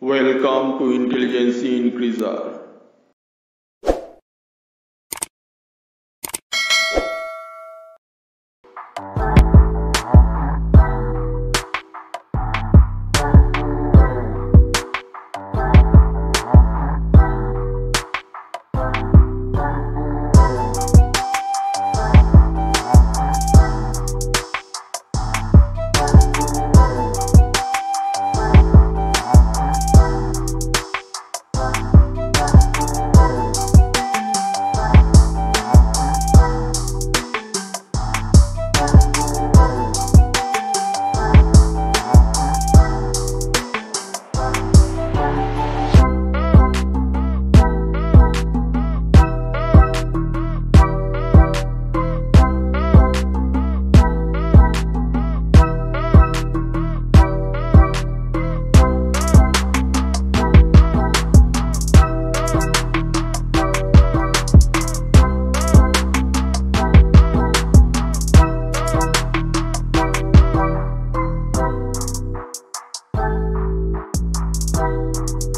Welcome to Intelligence Increaser. you